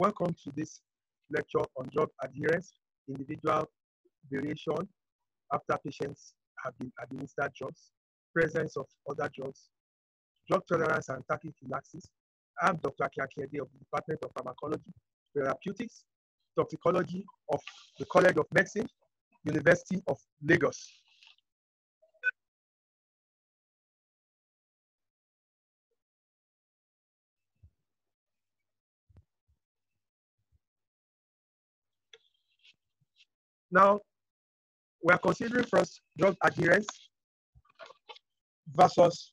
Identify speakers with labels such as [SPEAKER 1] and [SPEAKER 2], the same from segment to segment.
[SPEAKER 1] Welcome to this lecture on drug adherence, individual variation after patients have been administered drugs, presence of other drugs, drug tolerance and tachyphylaxis. I'm Dr. Akinyede of the Department of Pharmacology, Therapeutics, Toxicology of the College of Medicine, University of Lagos. Now, we are considering first drug adherence versus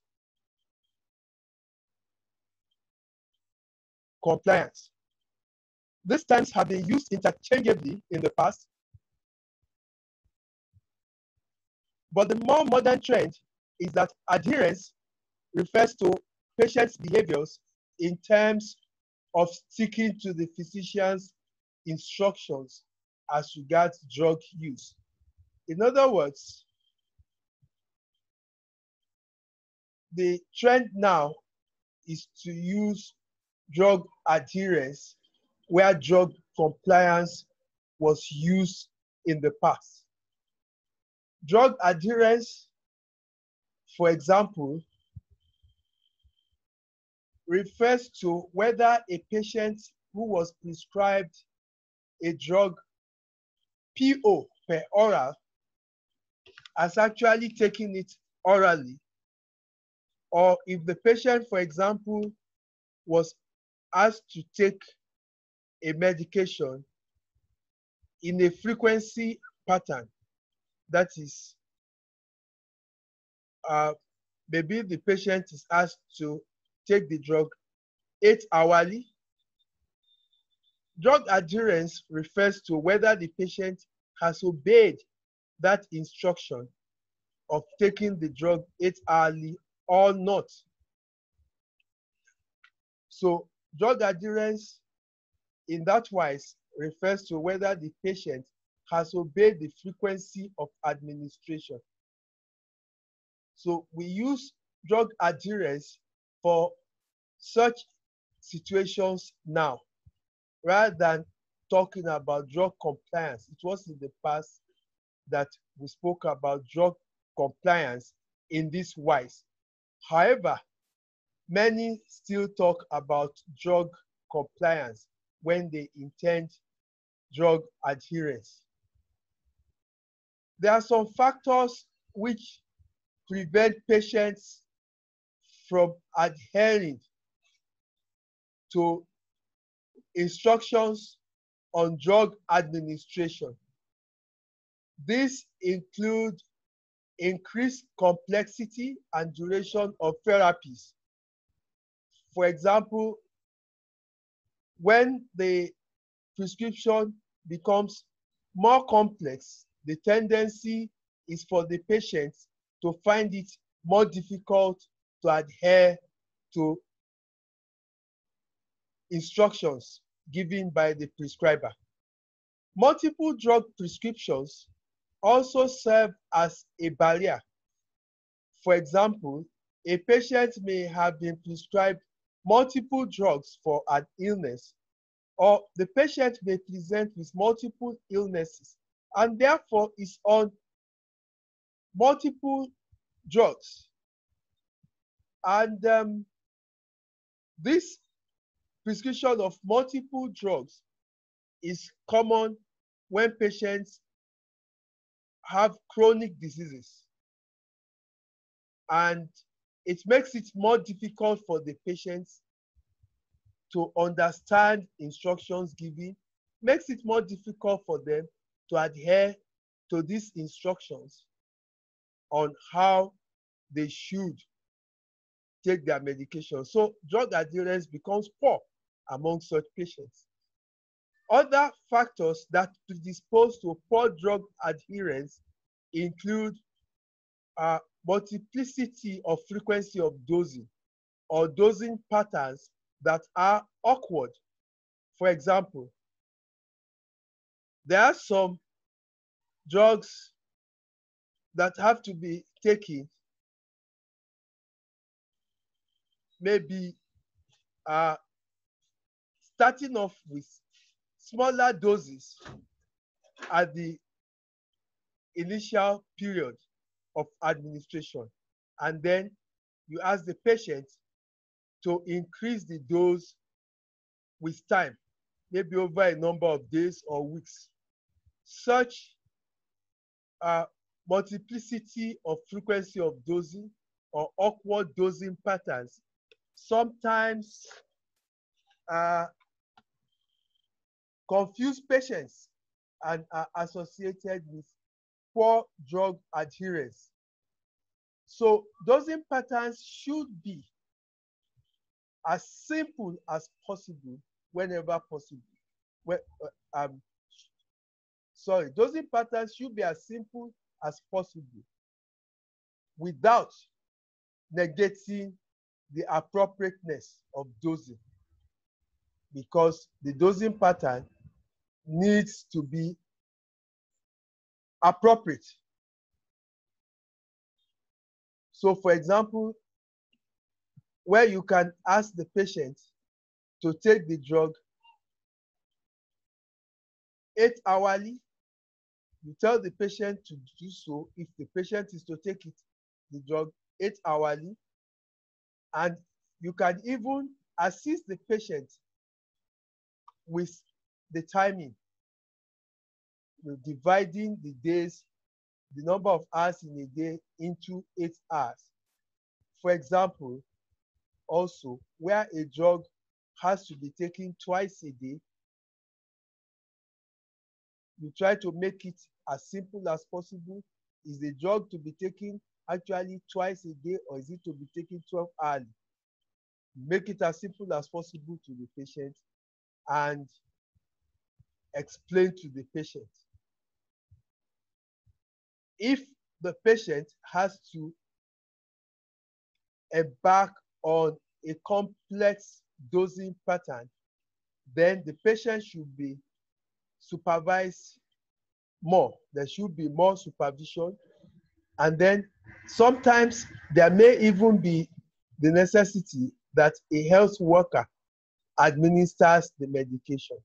[SPEAKER 1] compliance. These terms have been used interchangeably in the past, but the more modern trend is that adherence refers to patients' behaviors in terms of sticking to the physician's instructions as regards drug use. In other words, the trend now is to use drug adherence where drug compliance was used in the past. Drug adherence, for example, refers to whether a patient who was prescribed a drug PO per oral as actually taking it orally, or if the patient, for example, was asked to take a medication in a frequency pattern, that is, uh, maybe the patient is asked to take the drug eight hourly. Drug adherence refers to whether the patient has obeyed that instruction of taking the drug eight hourly or not. So drug adherence in that wise refers to whether the patient has obeyed the frequency of administration. So we use drug adherence for such situations now rather than talking about drug compliance. It was in the past that we spoke about drug compliance in this wise. However, many still talk about drug compliance when they intend drug adherence. There are some factors which prevent patients from adhering to instructions on drug administration. These include increased complexity and duration of therapies. For example, when the prescription becomes more complex, the tendency is for the patient to find it more difficult to adhere to instructions given by the prescriber. Multiple drug prescriptions also serve as a barrier. For example, a patient may have been prescribed multiple drugs for an illness, or the patient may present with multiple illnesses and therefore is on multiple drugs. And um, this prescription of multiple drugs is common when patients have chronic diseases. And it makes it more difficult for the patients to understand instructions given, makes it more difficult for them to adhere to these instructions on how they should take their medication. So drug adherence becomes poor among such patients. Other factors that predispose to poor drug adherence include uh, multiplicity of frequency of dosing or dosing patterns that are awkward. For example, there are some drugs that have to be taken maybe uh, starting off with smaller doses at the initial period of administration. And then you ask the patient to increase the dose with time, maybe over a number of days or weeks. Such multiplicity of frequency of dosing or awkward dosing patterns sometimes uh, confuse patients and are associated with poor drug adherence. So dosing patterns should be as simple as possible whenever possible. Uh, um, sorry, dosing patterns should be as simple as possible without negating the appropriateness of dosing because the dosing pattern needs to be appropriate. So, for example, where you can ask the patient to take the drug eight hourly, you tell the patient to do so if the patient is to take it, the drug eight hourly, and you can even assist the patient with the timing, dividing the days, the number of hours in a day into eight hours. For example, also where a drug has to be taken twice a day, you try to make it as simple as possible. Is the drug to be taken actually twice a day or is it to be taken 12 hourly? Make it as simple as possible to the patient and explain to the patient. If the patient has to embark on a complex dosing pattern, then the patient should be supervised more. There should be more supervision. And then sometimes there may even be the necessity that a health worker administers the medication.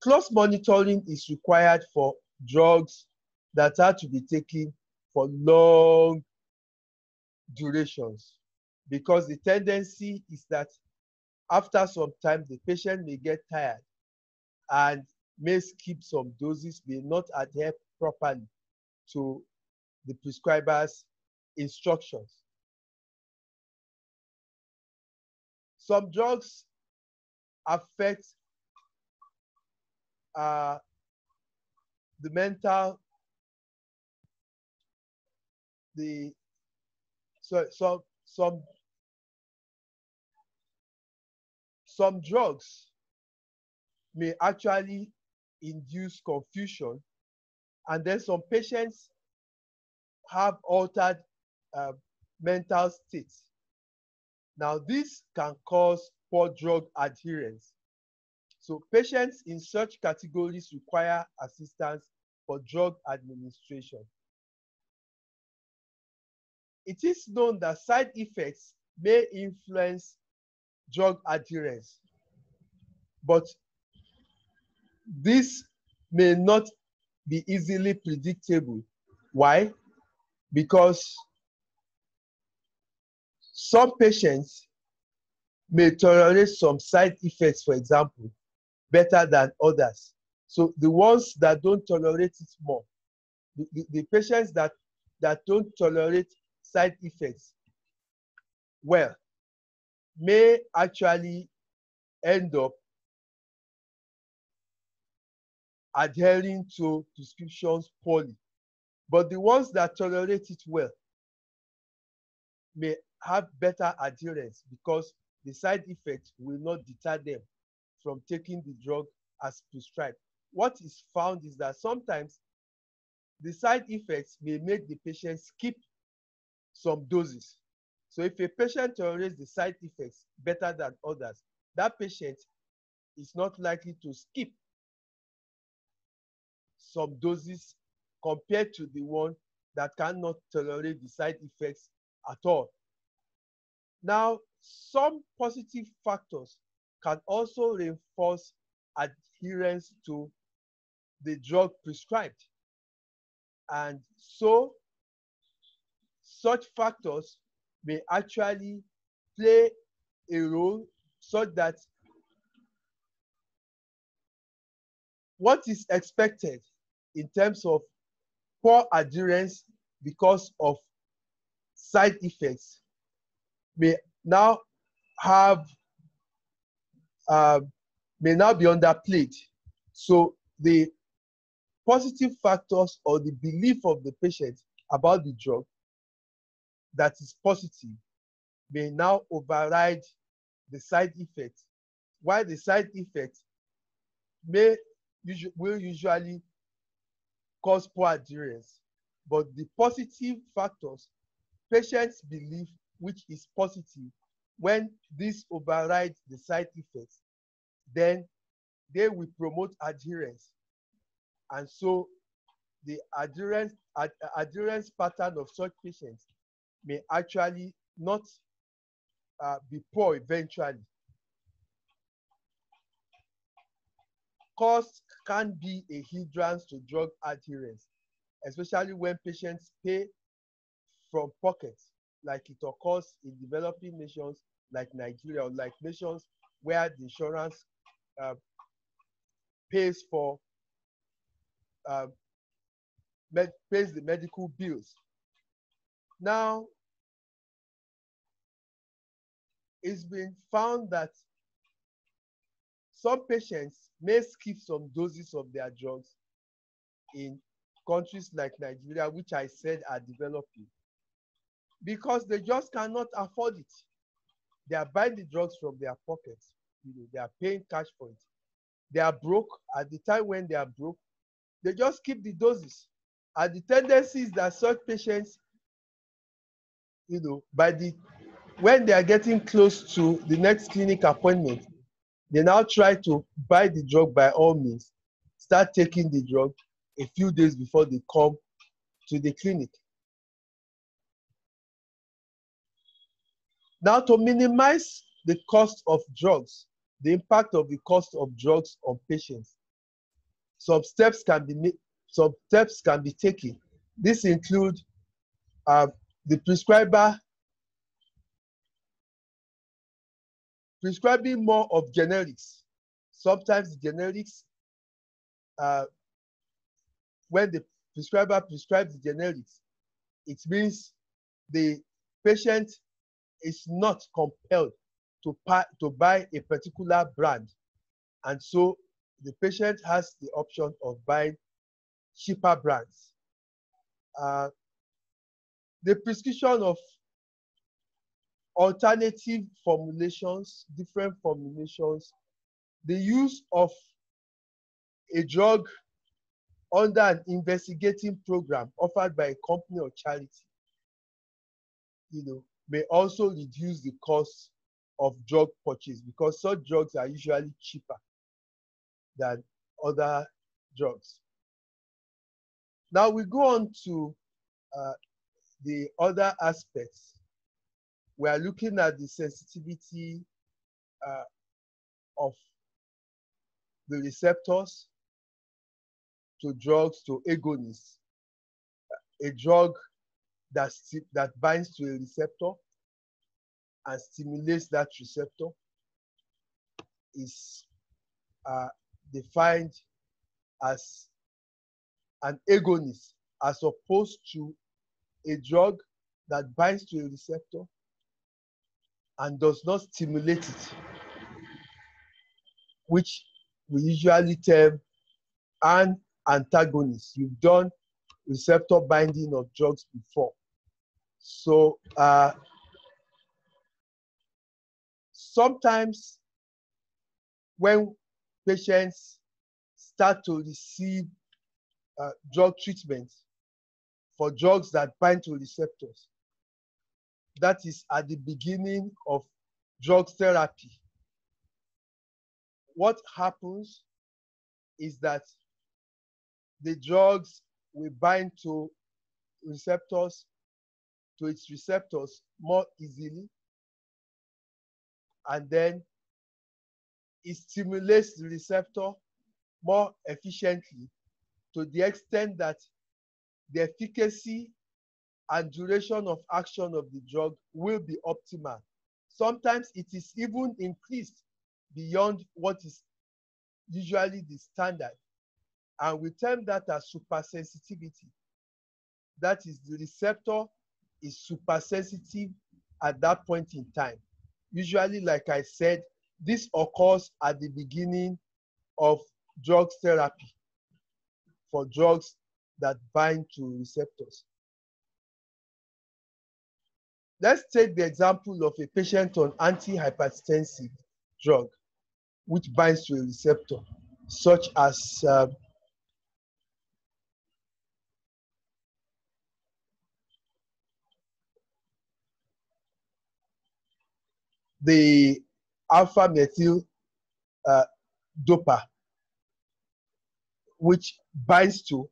[SPEAKER 1] Close monitoring is required for drugs that are to be taken for long durations because the tendency is that after some time the patient may get tired and may skip some doses, may not adhere properly to the prescriber's instructions. Some drugs affect uh, the mental, the so some some some drugs may actually induce confusion and then some patients have altered uh, mental states. Now this can cause poor drug adherence so patients in such categories require assistance for drug administration it is known that side effects may influence drug adherence, but this may not be easily predictable. Why? Because some patients may tolerate some side effects, for example, better than others. So the ones that don't tolerate it more, the, the, the patients that, that don't tolerate side effects well may actually end up adhering to prescriptions poorly. But the ones that tolerate it well may have better adherence because the side effects will not deter them from taking the drug as prescribed. What is found is that sometimes the side effects may make the patient skip some doses. So if a patient tolerates the side effects better than others, that patient is not likely to skip some doses compared to the one that cannot tolerate the side effects at all. Now, some positive factors can also reinforce adherence to the drug prescribed. And so, such factors may actually play a role such that what is expected in terms of poor adherence because of side effects may now have uh, may now be underplayed. So the positive factors or the belief of the patient about the drug that is positive may now override the side effect, while the side effect may will usually cause poor adherence. But the positive factors, patients believe which is positive, when this overrides the side effects, then they will promote adherence. And so the adherence, ad, adherence pattern of such patients may actually not uh, be poor eventually. Cost can be a hindrance to drug adherence, especially when patients pay from pockets, like it occurs in developing nations like Nigeria or like nations where the insurance uh, pays for uh, pays the medical bills. Now, it's been found that some patients may skip some doses of their drugs in countries like Nigeria, which I said are developing, because they just cannot afford it. They are buying the drugs from their pockets. You know, they are paying cash for it. They are broke. At the time when they are broke, they just keep the doses. And the tendency is that such patients, you know, by the when they are getting close to the next clinic appointment, they now try to buy the drug by all means, start taking the drug a few days before they come to the clinic. Now, to minimize the cost of drugs, the impact of the cost of drugs on patients, some steps can be some steps can be taken. This include uh, the prescriber prescribing more of generics. Sometimes generics, uh, when the prescriber prescribes the generics, it means the patient is not compelled to, buy, to buy a particular brand. And so the patient has the option of buying cheaper brands. Uh, the prescription of alternative formulations, different formulations, the use of a drug under an investigating program offered by a company or charity, you know, may also reduce the cost of drug purchase because such drugs are usually cheaper than other drugs. Now we go on to uh, the other aspects we are looking at the sensitivity uh, of the receptors to drugs to agonists. A drug that, that binds to a receptor and stimulates that receptor is uh, defined as an agonist as opposed to a drug that binds to a receptor and does not stimulate it, which we usually term an antagonist. You've done receptor binding of drugs before. So uh, sometimes when patients start to receive uh, drug treatment for drugs that bind to receptors, that is at the beginning of drug therapy. What happens is that the drugs will bind to receptors, to its receptors more easily. and then it stimulates the receptor more efficiently to the extent that the efficacy and duration of action of the drug will be optimal. Sometimes it is even increased beyond what is usually the standard. And we term that as supersensitivity. That is, the receptor is super sensitive at that point in time. Usually, like I said, this occurs at the beginning of drugs therapy for drugs that bind to receptors. Let's take the example of a patient on antihypertensive drug, which binds to a receptor, such as uh, the alpha methyl uh, dopa, which binds to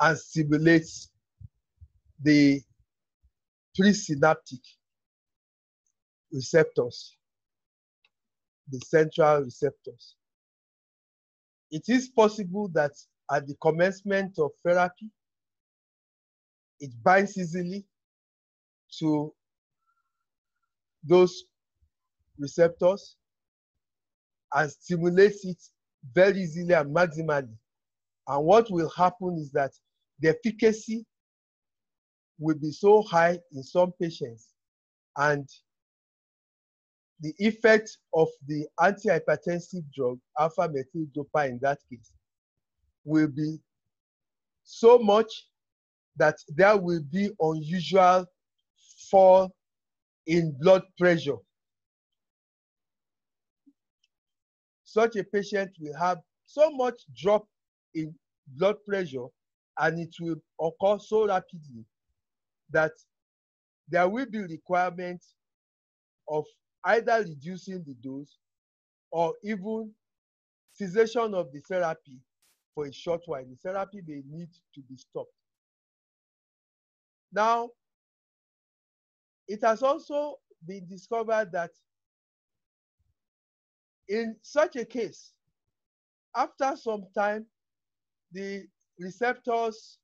[SPEAKER 1] and stimulates the presynaptic receptors, the central receptors. It is possible that at the commencement of therapy, it binds easily to those receptors and stimulates it very easily and maximally. And what will happen is that the efficacy will be so high in some patients and the effect of the antihypertensive drug alpha methyl dopa in that case will be so much that there will be unusual fall in blood pressure such a patient will have so much drop in blood pressure and it will occur so rapidly that there will be requirement of either reducing the dose or even cessation of the therapy for a short while. The therapy may need to be stopped. Now, it has also been discovered that in such a case, after some time, the receptors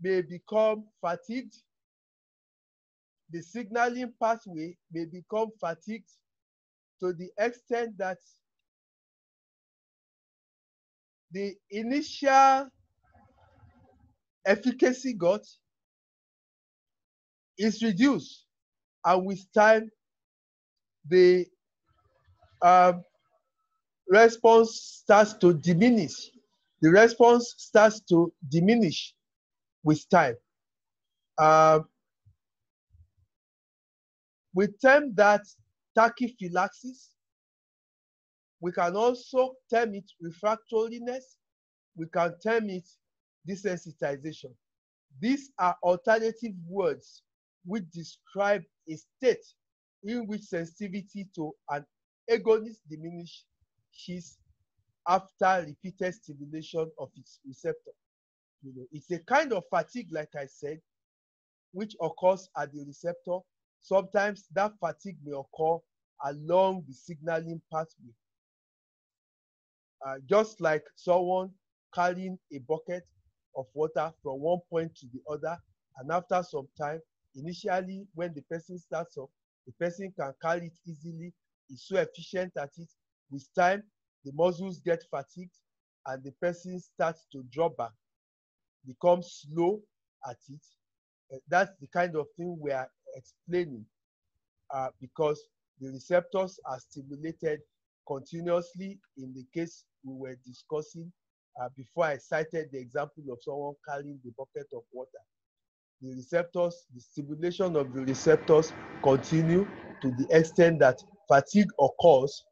[SPEAKER 1] may become fatigued. The signaling pathway may become fatigued to the extent that the initial efficacy got is reduced. And with time, the um, response starts to diminish. The response starts to diminish with time. Um, we term that tachyphylaxis. We can also term it refractoriness. We can term it desensitization. These are alternative words which describe a state in which sensitivity to an agonist diminishes after repeated stimulation of its receptor. You know, it's a kind of fatigue, like I said, which occurs at the receptor. Sometimes that fatigue may occur along the signaling pathway. Uh, just like someone carrying a bucket of water from one point to the other, and after some time, initially when the person starts off, the person can carry it easily is so efficient at it. With time, the muscles get fatigued and the person starts to drop back, becomes slow at it. Uh, that's the kind of thing we are explaining uh, because the receptors are stimulated continuously in the case we were discussing uh, before I cited the example of someone carrying the bucket of water. The receptors, the stimulation of the receptors continue to the extent that fatigue occurs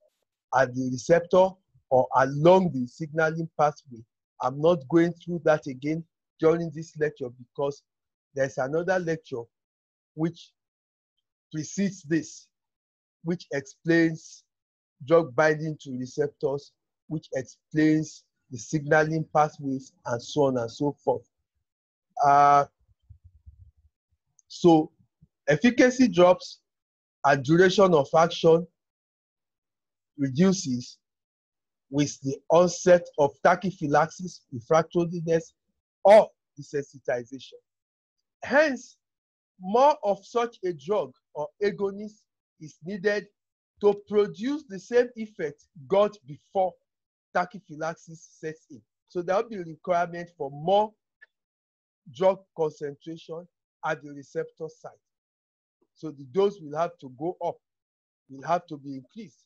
[SPEAKER 1] at the receptor or along the signaling pathway. I'm not going through that again during this lecture because there's another lecture which precedes this, which explains drug binding to receptors, which explains the signaling pathways and so on and so forth. Uh, so efficacy drops and duration of action reduces with the onset of tachyphylaxis, refractoriness, or desensitization. Hence, more of such a drug or agonist is needed to produce the same effect got before tachyphylaxis sets in. So there will be a requirement for more drug concentration at the receptor site. So the dose will have to go up, will have to be increased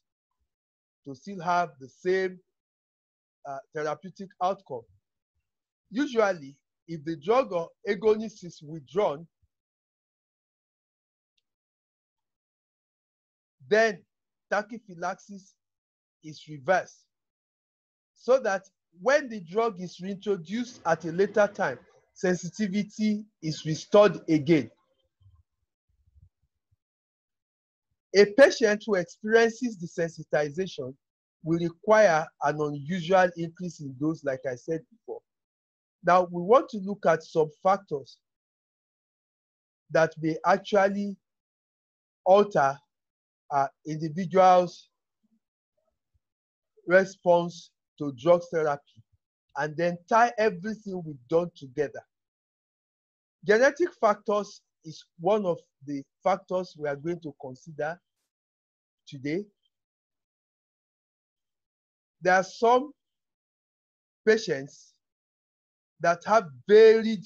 [SPEAKER 1] to still have the same uh, therapeutic outcome. Usually, if the drug or agonist is withdrawn, then tachyphylaxis is reversed so that when the drug is reintroduced at a later time, sensitivity is restored again. A patient who experiences desensitization will require an unusual increase in dose, like I said before. Now, we want to look at some factors that may actually alter uh, individuals' response to drug therapy and then tie everything we've done together. Genetic factors is one of the factors we are going to consider today. There are some patients that have varied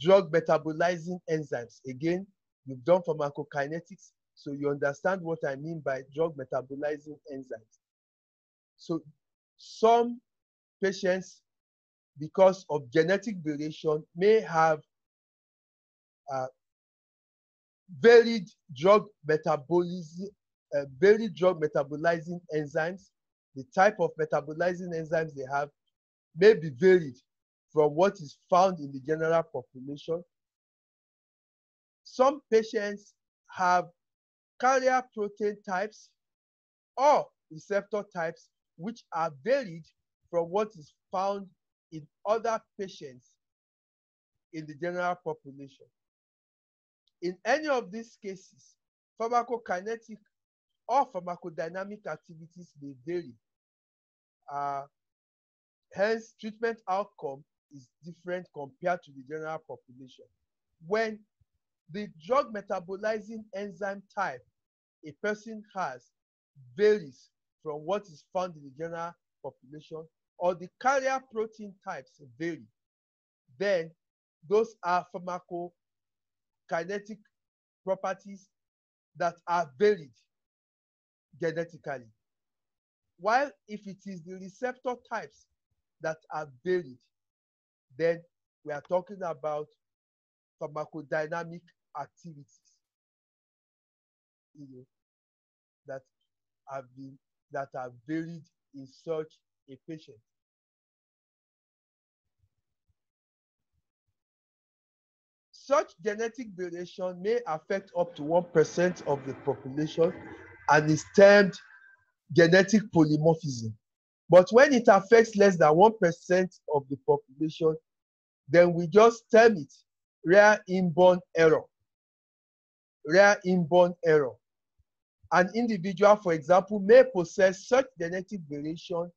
[SPEAKER 1] drug metabolizing enzymes. Again, you've done pharmacokinetics, so you understand what I mean by drug metabolizing enzymes. So some patients, because of genetic variation, may have varied drug metabolism, uh, varied drug metabolizing enzymes. The type of metabolizing enzymes they have may be varied from what is found in the general population. Some patients have carrier protein types or receptor types which are varied from what is found in other patients in the general population. In any of these cases, pharmacokinetic or pharmacodynamic activities may vary. Uh, hence, treatment outcome is different compared to the general population. When the drug metabolizing enzyme type a person has varies from what is found in the general population or the carrier protein types vary, then those are pharmacokinetic properties that are varied genetically. While if it is the receptor types that are varied, then we are talking about pharmacodynamic activities you know, that have been that are varied in such a patient. Such genetic variation may affect up to 1% of the population and is termed genetic polymorphism. But when it affects less than 1% of the population, then we just term it rare inborn error. Rare inborn error. An individual, for example, may possess such genetic variation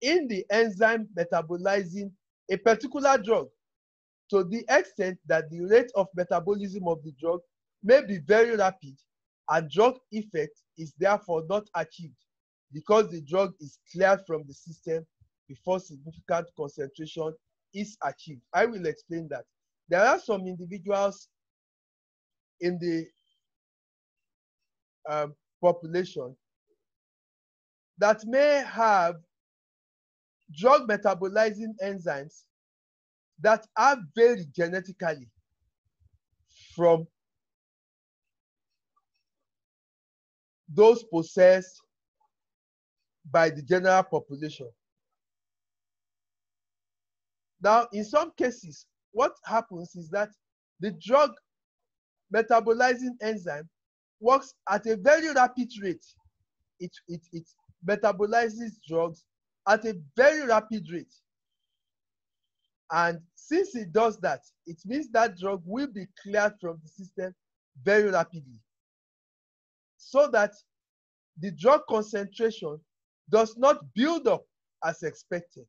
[SPEAKER 1] in the enzyme metabolizing a particular drug to the extent that the rate of metabolism of the drug may be very rapid and drug effect is therefore not achieved because the drug is cleared from the system before significant concentration is achieved. I will explain that. There are some individuals in the um, population that may have drug metabolizing enzymes that are very genetically from those possessed by the general population. Now, in some cases, what happens is that the drug metabolizing enzyme works at a very rapid rate. It, it, it metabolizes drugs at a very rapid rate. And since it does that, it means that drug will be cleared from the system very rapidly. So that the drug concentration does not build up as expected.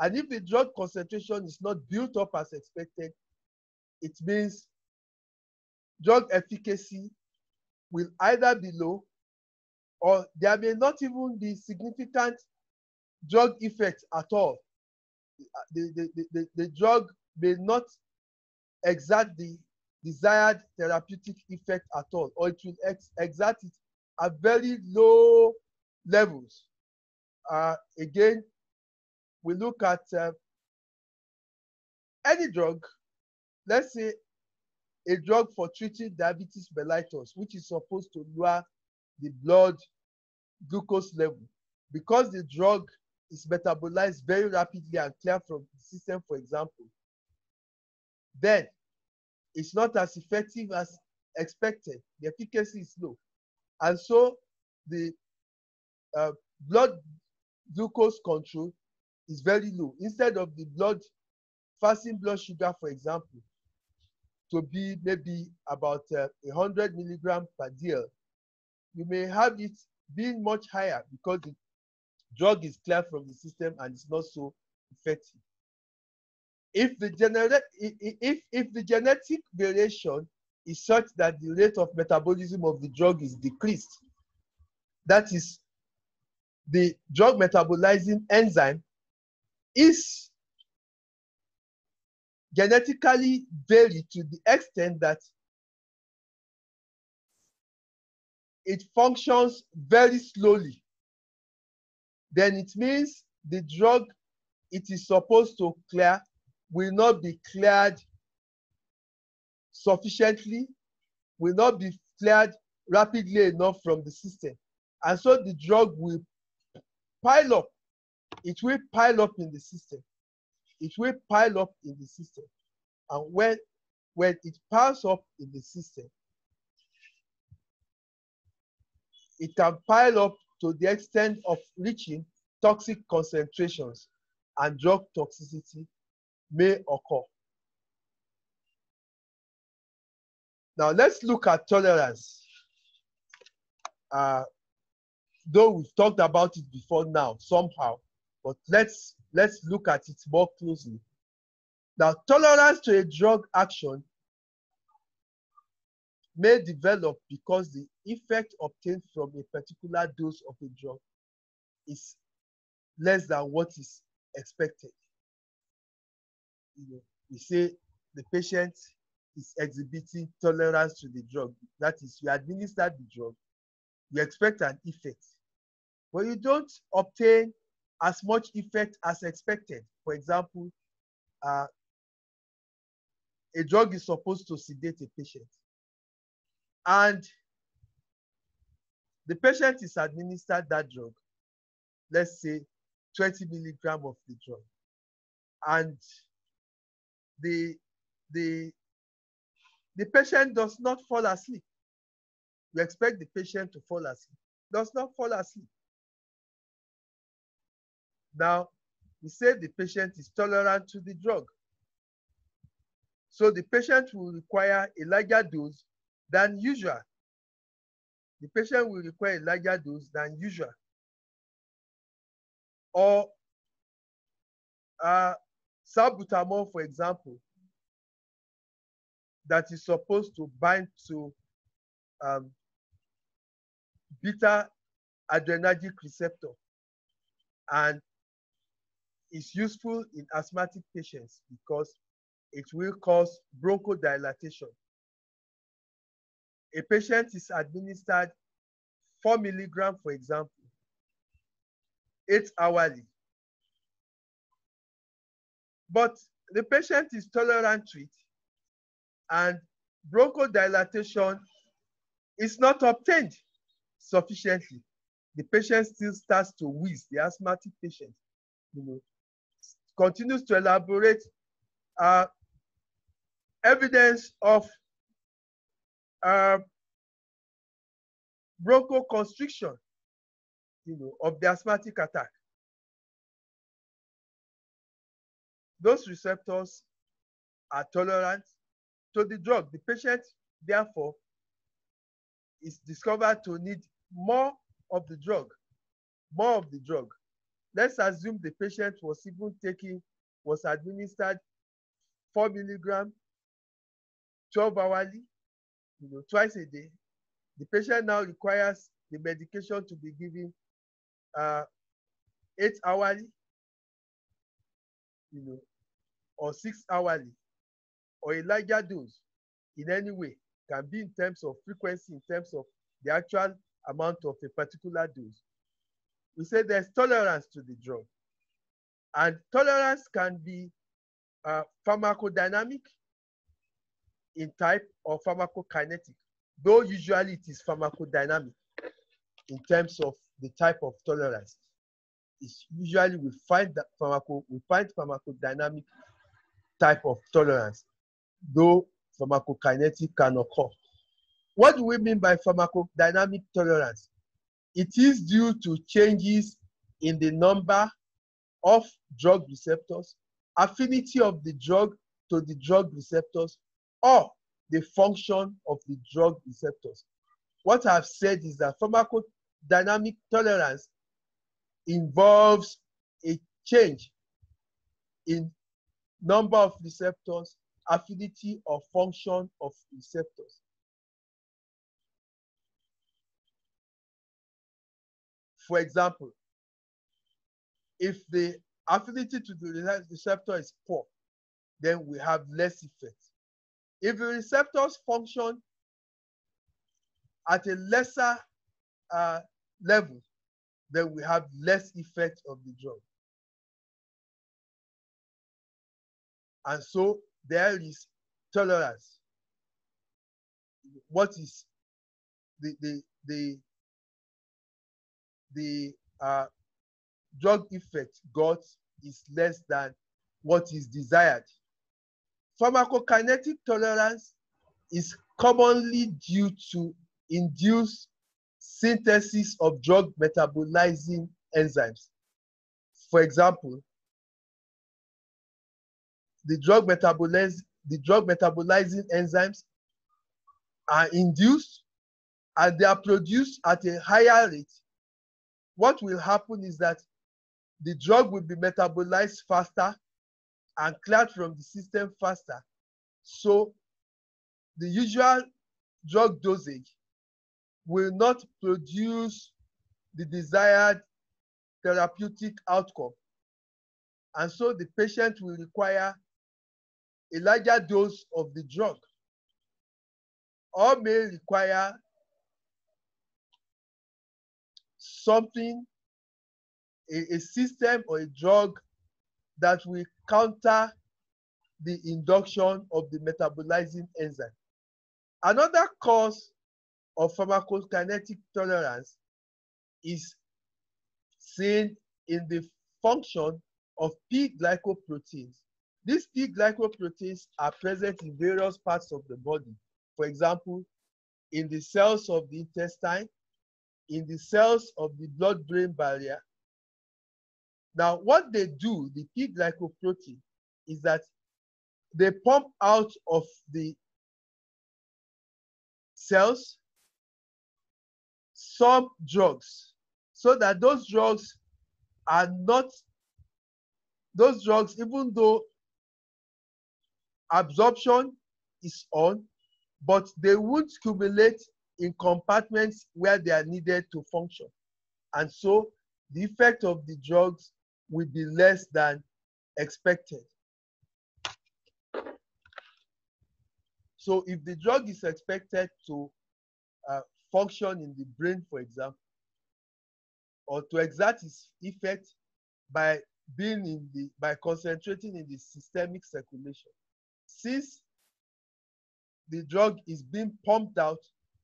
[SPEAKER 1] And if the drug concentration is not built up as expected, it means drug efficacy will either be low or there may not even be significant drug effect at all. The, the, the, the, drug may not exert the desired therapeutic effect at all, or it will ex exert it at very low levels. Uh, again, we look at uh, any drug, let's say a drug for treating diabetes mellitus, which is supposed to lower the blood glucose level. Because the drug is metabolized very rapidly and clear from the system, for example, then it's not as effective as expected. The efficacy is low. And so the uh, blood glucose control is very low. Instead of the blood fasting blood sugar, for example, to be maybe about uh, 100 milligram per dl, you may have it being much higher because the drug is cleared from the system and it's not so effective. If the, genetic, if, if the genetic variation is such that the rate of metabolism of the drug is decreased, that is, the drug metabolizing enzyme is genetically varied to the extent that it functions very slowly, then it means the drug it is supposed to clear will not be cleared sufficiently, will not be cleared rapidly enough from the system. And so the drug will pile up. It will pile up in the system. It will pile up in the system. And when, when it piles up in the system, it can pile up to the extent of reaching toxic concentrations and drug toxicity may occur. Now let's look at tolerance. Uh, though we've talked about it before now somehow, but let's let's look at it more closely. Now, tolerance to a drug action may develop because the effect obtained from a particular dose of a drug is less than what is expected. You know, we say the patient is exhibiting tolerance to the drug. That is, you administer the drug, you expect an effect, but you don't obtain as much effect as expected. For example, uh, a drug is supposed to sedate a patient and the patient is administered that drug, let's say 20 milligram of the drug, and the the the patient does not fall asleep. You expect the patient to fall asleep, does not fall asleep. Now, we say the patient is tolerant to the drug. So the patient will require a larger dose than usual. The patient will require a larger dose than usual. Or uh, salbutamol, for example, that is supposed to bind to um, beta adrenergic receptor and is useful in asthmatic patients because it will cause bronchodilation a patient is administered 4 milligram, for example, 8 hourly. But the patient is tolerant to it and bronchodilation is not obtained sufficiently. The patient still starts to wheeze, the asthmatic patient, you know, continues to elaborate uh, evidence of uh, bronchoconstriction, you know, of the asthmatic attack. Those receptors are tolerant to the drug. The patient, therefore, is discovered to need more of the drug, more of the drug. Let's assume the patient was even taking, was administered 4 milligram 12 hourly, you know, twice a day. The patient now requires the medication to be given uh, 8 hourly, you know, or 6 hourly, or a larger dose in any way can be in terms of frequency, in terms of the actual amount of a particular dose. We say there's tolerance to the drug. And tolerance can be uh, pharmacodynamic in type or pharmacokinetic, though usually it is pharmacodynamic in terms of the type of tolerance. It's usually we find that pharmaco, we find pharmacodynamic type of tolerance, though pharmacokinetic can occur. What do we mean by pharmacodynamic tolerance? It is due to changes in the number of drug receptors, affinity of the drug to the drug receptors, or the function of the drug receptors. What I've said is that pharmacodynamic tolerance involves a change in number of receptors, affinity or function of receptors. For example, if the affinity to the receptor is poor, then we have less effect. If the receptors function at a lesser uh, level, then we have less effect of the drug. And so there is tolerance. What is the the the the uh, drug effect got is less than what is desired. Pharmacokinetic tolerance is commonly due to induced synthesis of drug metabolizing enzymes. For example, the drug the drug metabolizing enzymes are induced and they are produced at a higher rate. What will happen is that the drug will be metabolized faster and cleared from the system faster. So the usual drug dosage will not produce the desired therapeutic outcome. And so the patient will require a larger dose of the drug or may require something, a, a system or a drug that will counter the induction of the metabolizing enzyme. Another cause of pharmacokinetic tolerance is seen in the function of P glycoproteins. These P glycoproteins are present in various parts of the body. For example, in the cells of the intestine, in the cells of the blood-brain barrier. Now, what they do, the P glycoprotein, is that they pump out of the cells some drugs so that those drugs are not those drugs even though absorption is on but they won't accumulate in compartments where they are needed to function. And so the effect of the drugs will be less than expected. So if the drug is expected to uh, function in the brain, for example, or to exert its effect by being in the by concentrating in the systemic circulation, since the drug is being pumped out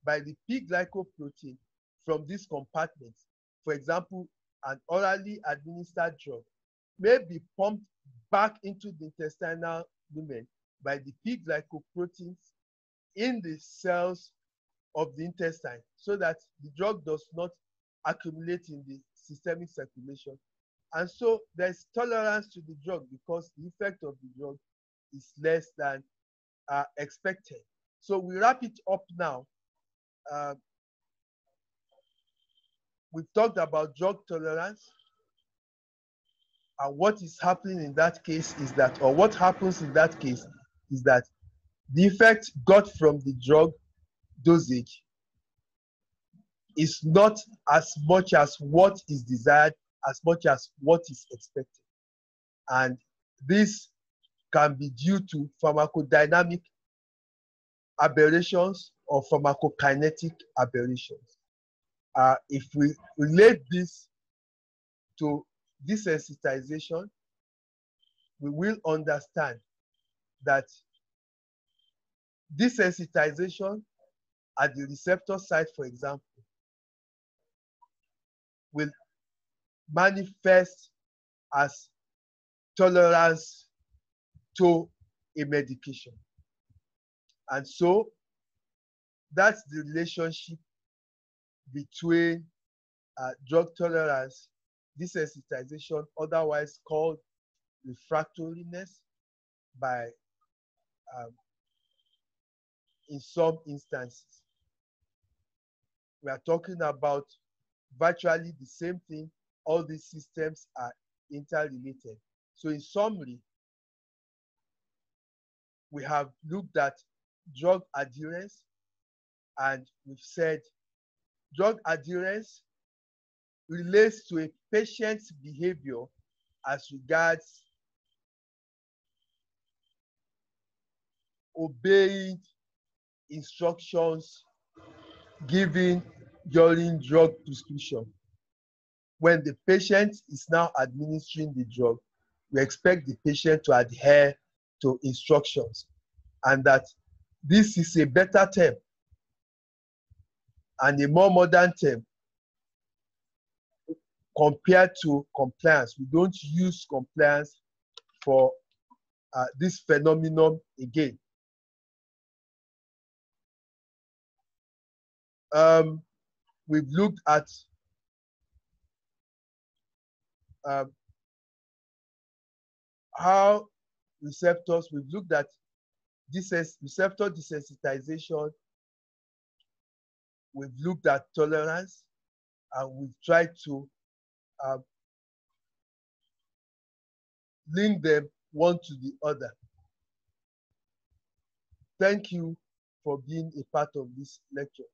[SPEAKER 1] by the P glycoprotein from this compartment, for example, an orally administered drug may be pumped back into the intestinal lumen by the P glycoproteins in the cells of the intestine so that the drug does not accumulate in the systemic circulation. And so there's tolerance to the drug because the effect of the drug is less than uh, expected. So we wrap it up now. Uh, we've talked about drug tolerance. And what is happening in that case is that, or what happens in that case is that the effect got from the drug dosage is not as much as what is desired, as much as what is expected. And this can be due to pharmacodynamic aberrations or pharmacokinetic aberrations. Uh, if we relate this to desensitization, we will understand that desensitization at the receptor site, for example, will manifest as tolerance to a medication. And so that's the relationship between uh, drug tolerance, desensitization, otherwise called refractoriness by um, in some instances. We are talking about virtually the same thing. All these systems are interrelated. So in summary, we have looked at drug adherence and we've said drug adherence relates to a patient's behavior as regards obeying instructions given during drug prescription. When the patient is now administering the drug, we expect the patient to adhere to instructions and that this is a better term and a more modern term compared to compliance. We don't use compliance for uh, this phenomenon again. Um, we've looked at um, how receptors, we've looked at this receptor desensitization, we've looked at tolerance, and we've tried to uh, link them one to the other. Thank you for being a part of this lecture.